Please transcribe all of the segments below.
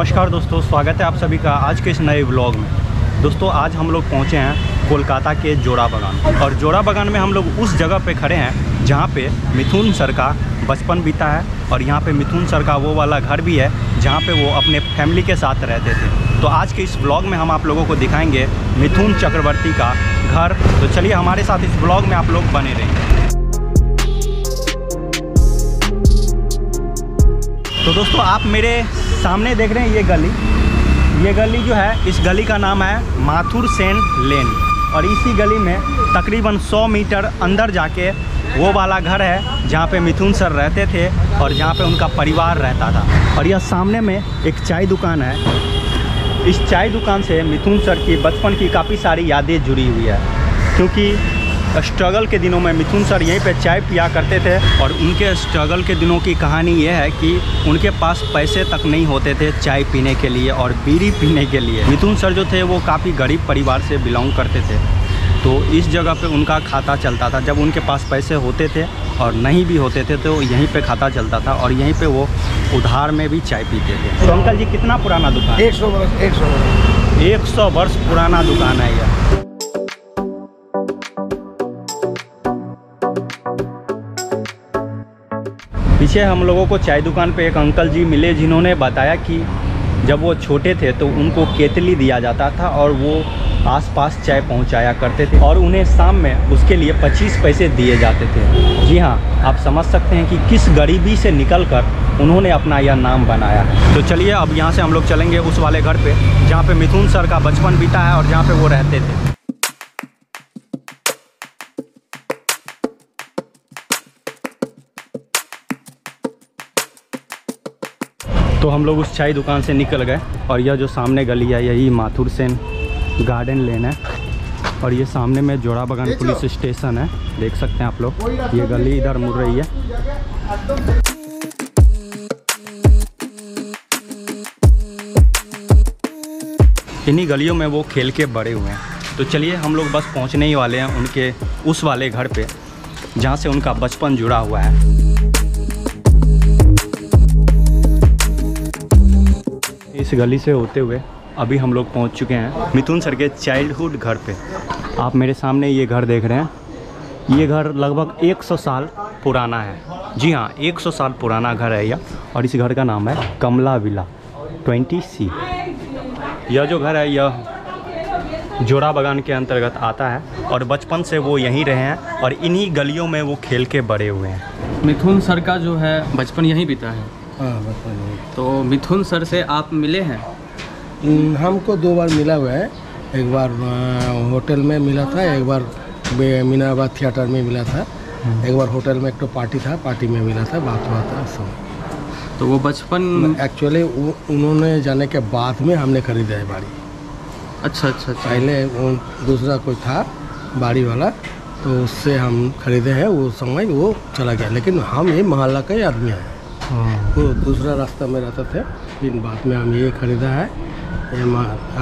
नमस्कार दोस्तों, स्वागत है आप सभी का आज के इस नए व्लॉग में। दोस्तों, आज हम लोग पहुँचे हैं कोलकाता के जोड़ा बागान। और जोड़ा बागान में हम लोग उस जगह पे खड़े हैं जहाँ पे मिथुन सर का बचपन बीता है और यहाँ पे मिथुन सर का वो वाला घर भी है जहाँ पे वो अपने फैमिली के साथ रहते थे। तो आज के इस ब्लॉग में हम आप लोगों को दिखाएँगे मिथुन चक्रवर्ती का घर। तो चलिए हमारे साथ इस ब्लॉग में आप लोग बने रहेंगे तो दोस्तों, आप मेरे सामने देख रहे हैं ये गली। ये गली जो है, इस गली का नाम है माथुर सेन लेन। और इसी गली में तकरीबन 100 मीटर अंदर जाके वो वाला घर है, जहाँ पे मिथुन सर रहते थे और जहाँ पे उनका परिवार रहता था। और यह सामने में एक चाय दुकान है। इस चाय दुकान से मिथुन सर की, बचपन की काफ़ी सारी यादें जुड़ी हुई है। क्योंकि स्ट्रगल के दिनों में मिथुन सर यहीं पे चाय पिया करते थे। और उनके स्ट्रगल के दिनों की कहानी यह है कि उनके पास पैसे तक नहीं होते थे चाय पीने के लिए और बीड़ी पीने के लिए। मिथुन सर जो थे वो काफ़ी गरीब परिवार से बिलोंग करते थे। तो इस जगह पे उनका खाता चलता था। जब उनके पास पैसे होते थे और नहीं भी होते थे तो यहीं पे खाता चलता था और यहीं पे वो उधार में भी चाय पीते थे। तो अंकल जी कितना पुराना दुकान? है एक सौ वर्ष एक सौ वर्ष। एक सौ वर्ष पुराना दुकान है यह। पीछे हम लोगों को चाय दुकान पे एक अंकल जी मिले जिन्होंने बताया कि जब वो छोटे थे तो उनको केतली दिया जाता था और वो आसपास चाय पहुँचाया करते थे और उन्हें शाम में उसके लिए 25 पैसे दिए जाते थे। जी हाँ आप समझ सकते हैं कि किस गरीबी से निकलकर उन्होंने अपना यह नाम बनाया। तो चलिए, अब यहाँ से हम लोग चलेंगे उस वाले घर पे, जहाँ पे मिथुन सर का बचपन बीता है और जहाँ पे वो रहते थे। तो हम लोग उस चाय दुकान से निकल गए और यह जो सामने गली है यही माथुर सेन गार्डन लेन है। और ये सामने में जोड़ा बगान पुलिस स्टेशन है। देख सकते हैं आप लोग। ये गली इधर मुड़ रही है। इन्हीं गलियों में वो खेल के बड़े हुए हैं। तो चलिए हम लोग बस पहुँचने ही वाले हैं उनके उस वाले घर पे जहाँ से उनका बचपन जुड़ा हुआ है। इस गली से होते हुए अभी हम लोग पहुँच चुके हैं मिथुन सर के चाइल्डहुड घर पे। आप मेरे सामने ये घर देख रहे हैं। ये घर लगभग 100 साल पुराना है। जी हाँ 100 साल पुराना घर है यह और इस घर का नाम है कमला विला 20 सी। यह जो घर है, यह जोड़ा बागान के अंतर्गत आता है और बचपन से वो यहीं रहे हैं और इन्हीं गलियों में वो खेल के बड़े हुए हैं। मिथुन सर का जो है, बचपन यहीं बीता है। हाँ तो मिथुन सर से आप मिले हैं? हम्म, हमको दो बार मिला हुआ है। एक बार होटल में मिला था एक बार मीनाबाद थिएटर में मिला था। एक बार होटल में एक तो पार्टी था पार्टी में मिला था बात हुआ था सब। तो वो बचपन एक्चुअली उन्होंने जाने के बाद में हमने खरीदा है बाड़ी। अच्छा अच्छा अच्छा। पहले दूसरा कोई था बाड़ी वाला तो उससे हम खरीदे हैं वो समय वो चला गया। लेकिन हम ये मोहल्ला का ही आदमी हैं। वो दूसरा रास्ता में रहता थे। लेकिन बाद में हम ये खरीदा है। ये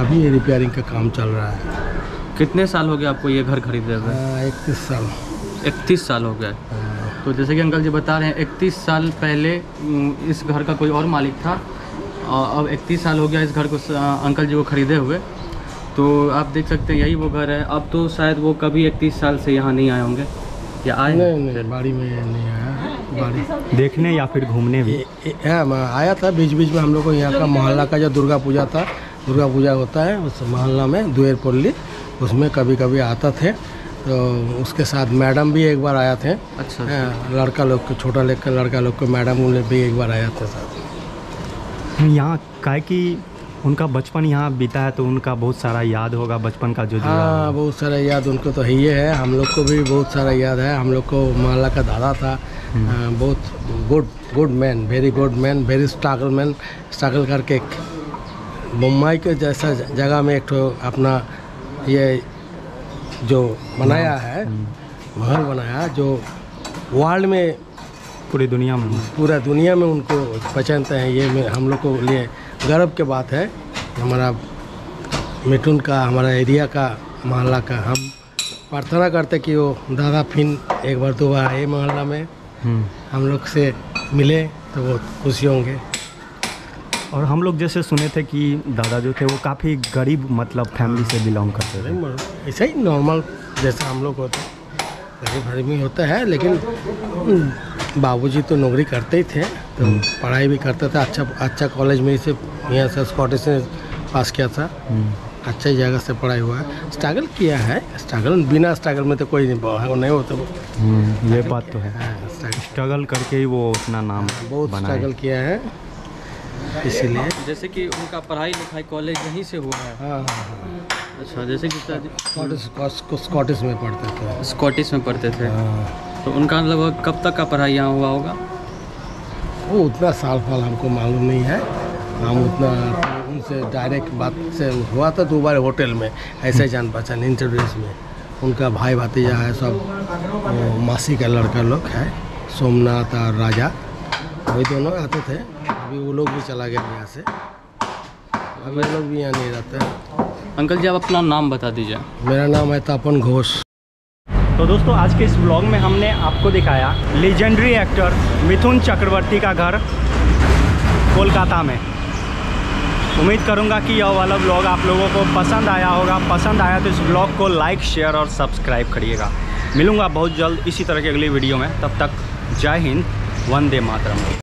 अभी ये रिपेयरिंग का काम चल रहा है। कितने साल हो गए आपको ये घर खरीदे हुए इकतीस साल। इकतीस साल हो गए हाँ, तो जैसे कि अंकल जी बता रहे हैं इकतीस साल पहले इस घर का कोई और मालिक था। और अब इकतीस साल हो गया इस घर को अंकल जी को खरीदे हुए। तो आप देख सकते हैं यही वो घर है। अब तो शायद वो कभी इकतीस साल से यहाँ नहीं आए होंगे। या आए हैं? नहीं नहीं बाड़ी में नहीं आया। देखने या फिर घूमने भी हाँ, मैं आया था बीच बीच में हम लोग को यहाँ का मोहल्ला का जो दुर्गा पूजा था दुर्गा पूजा होता है उस मोहल्ला में दुएर पल्ली उसमें कभी कभी आता थे तो उसके साथ मैडम भी एक बार आया थे अच्छा अच्छा। हाँ, लड़का लोग को छोटा लेकर लड़का लोग को मैडम उन्हें भी एक बार आया था साथ यहाँ कि उनका बचपन यहाँ बीता है तो उनका बहुत सारा याद होगा बचपन का जो हाँ बहुत सारा याद उनको तो है ही है। हम लोग को भी बहुत सारा याद है। हम लोग को मोहल्ला का दादा था। हाँ, बहुत good good man very good man very struggle man struggle करके मुंबई के जैसा जगह में एक ठो अपना ये जो बनाया है महल बनाया जो वर्ल्ड में पूरी दुनिया में। पूरा दुनिया में उनको पहचानते हैं। ये हम लोग को लिए गर्व के बात है हमारा मिथुन का हमारा एरिया का मोहल्ला का हम प्रार्थना करते कि वो दादा फिर एक बार दो बार आए मोहल्ला में। हम्म। हम लोग से मिले तो बहुत खुशी होंगे। और हम लोग जैसे सुने थे कि दादा जो थे वो काफ़ी गरीब मतलब फैमिली से बिलोंग करते थे। ऐसा ही नॉर्मल जैसा हम लोग होते गरीब आदमी होता है लेकिन बाबूजी तो नौकरी करते ही थे तो पढ़ाई भी करते थे। अच्छा अच्छा कॉलेज में से यहाँ से स्कॉटिश से पास किया था। हम्म, अच्छा जगह से पढ़ाई हुआ। है स्ट्रगल किया है। स्ट्रगल बिना स्ट्रगल में तो कोई नहीं वो नहीं होता। हम्म, ये बात तो है। हाँ, स्ट्रगल करके ही वो उतना नाम बहुत स्ट्रगल किया है। इसीलिए। जैसे कि उनका पढ़ाई लिखाई कॉलेज यहीं से हुआ है। हाँ हाँ हाँ। अच्छा जैसे कि स्कॉटिश में पढ़ते थे। स्कॉटिश में पढ़ते थे। हाँ। तो उनका लगभग कब तक का पढ़ाई यहाँ हुआ होगा? वो उतना साल फाल हमको मालूम नहीं है। हम उतना उनसे डायरेक्ट बात से हुआ था दो बार होटल में ऐसे जान पहचान इंटरव्यूज़ में। उनका भाई भतीजा है सब वो मासी का लड़का लोग है सोमनाथ और राजा। वही दोनों आते थे। अभी वो लोग भी चला गया यहाँ से। अभी लोग भी यहाँ नहीं रहते। अंकल जी आप अपना नाम बता दीजिए। मेरा नाम है तापन घोष। तो दोस्तों, आज के इस ब्लॉग में हमने आपको दिखाया लेजेंडरी एक्टर मिथुन चक्रवर्ती का घर कोलकाता में। उम्मीद करूँगा कि यह वाला ब्लॉग आप लोगों को पसंद आया होगा। पसंद आया तो इस ब्लॉग को लाइक शेयर और सब्सक्राइब करिएगा। मिलूँगा बहुत जल्द इसी तरह की अगली वीडियो में। तब तक जय हिंद, वंदे मातरम।